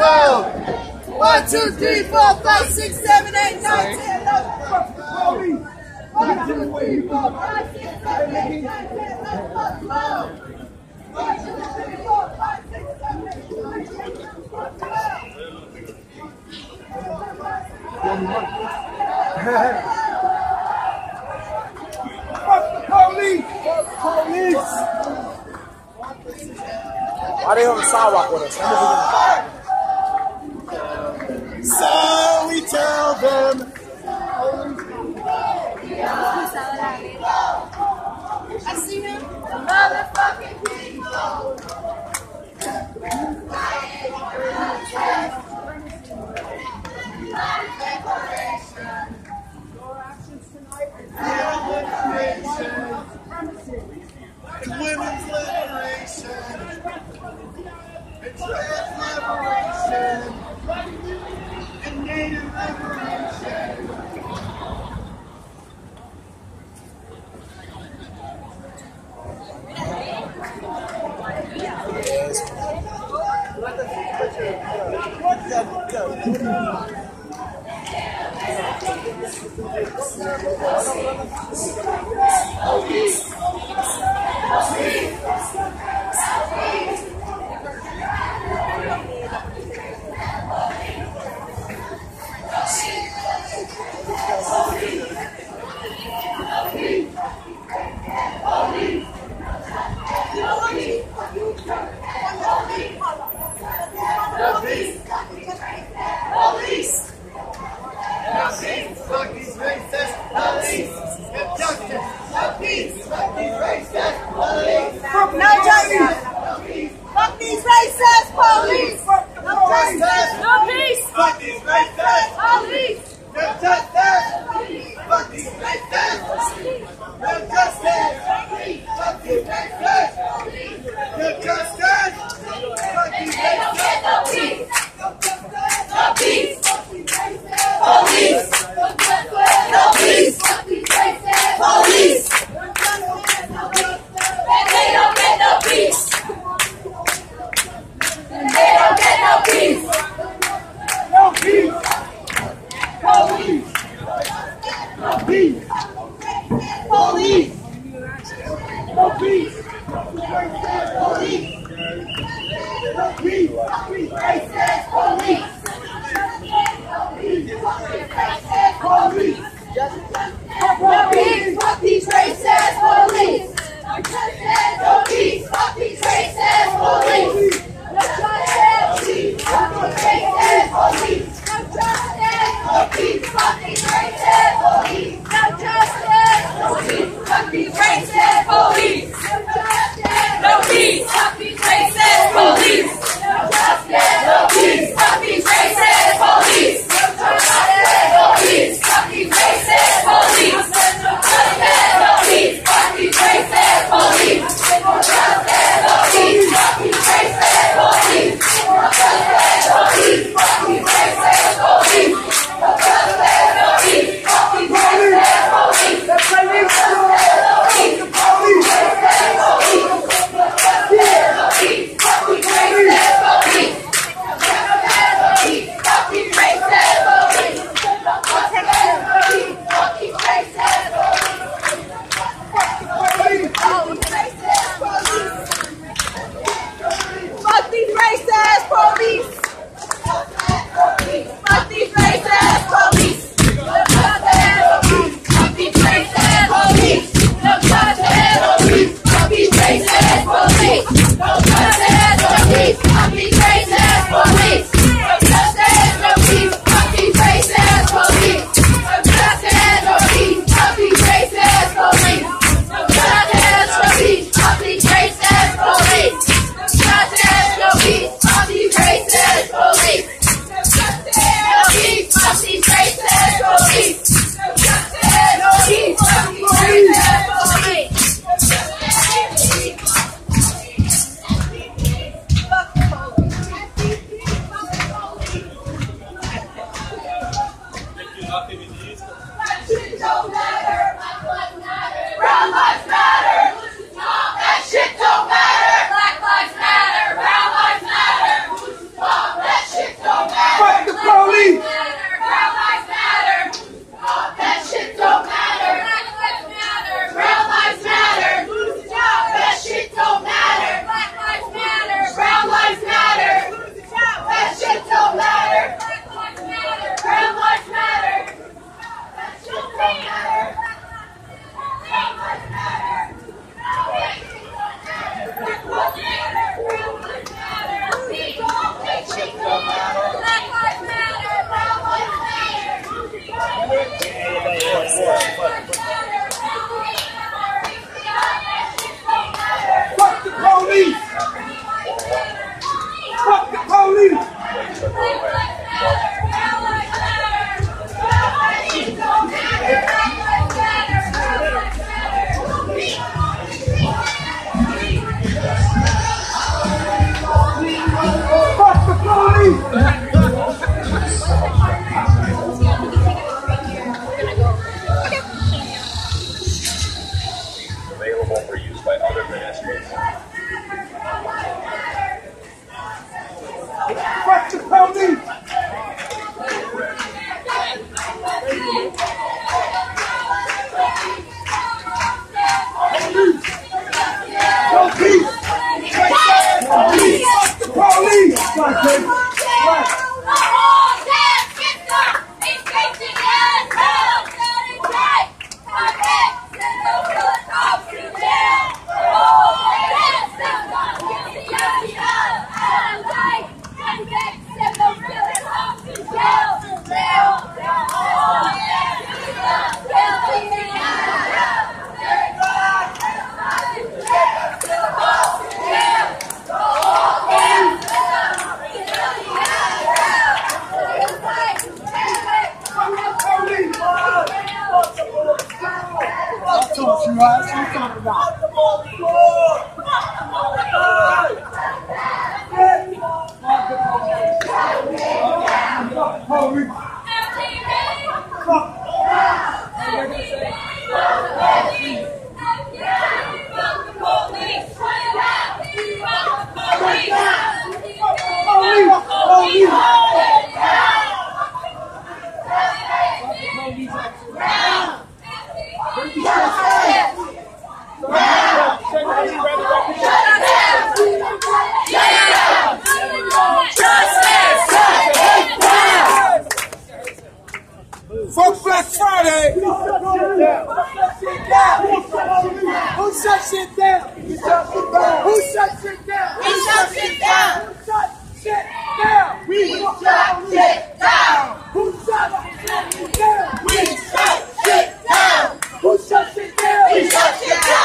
12. 1, 2, 3, 4, 5, 6, 7, 8, 9, 10, 11, 12. 1, 2, 3, 4, 5, 6, 7, 8, 9, 10, 11, 12. 1, 2, 3, Why they on the sidewalk with us? so we tell them? Amém. Holy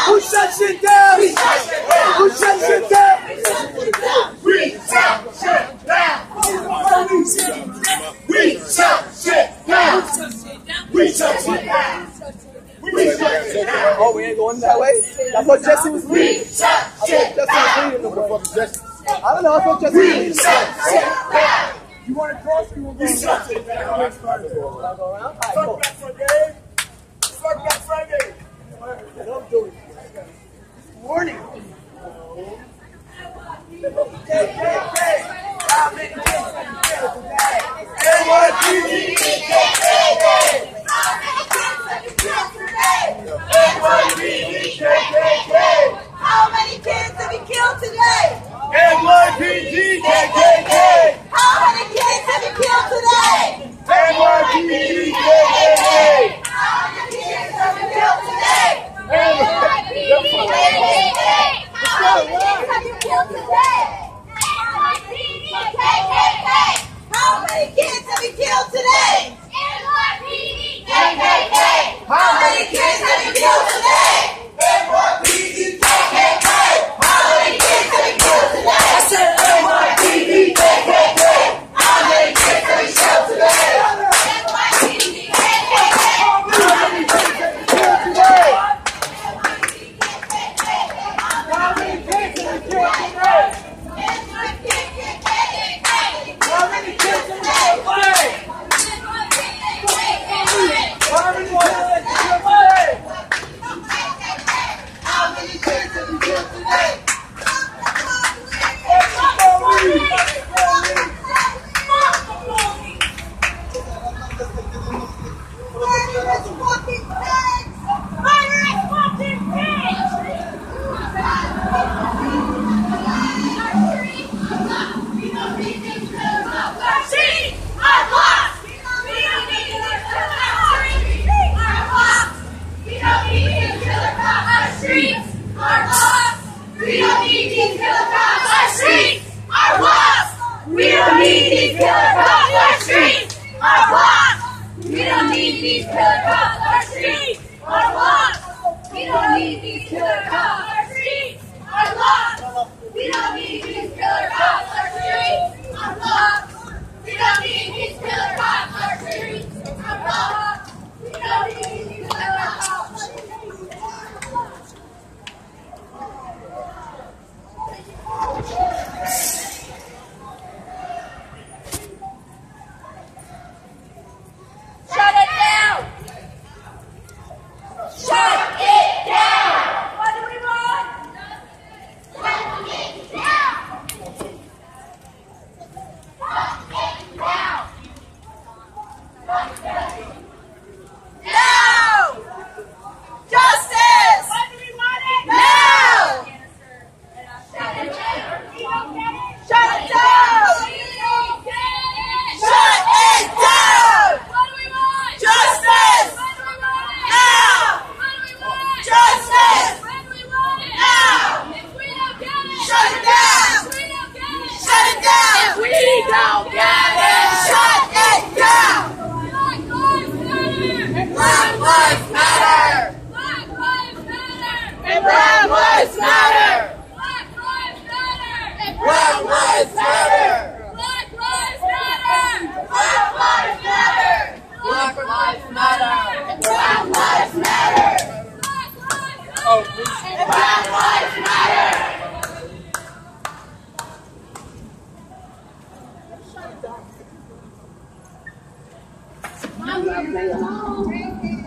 Who shut shit down? We shut shit down. Who shut shit down? We shut shit down. We shut shit down. We shut shit down. Oh, we ain't going that way? That's what Jesse was reading. I thought Jesse was reading the fuck Jesse. I don't know, I thought Jesse was reading. Shut it down. You want to cross? You will go. Shut it down. I'll go around. All right, cool.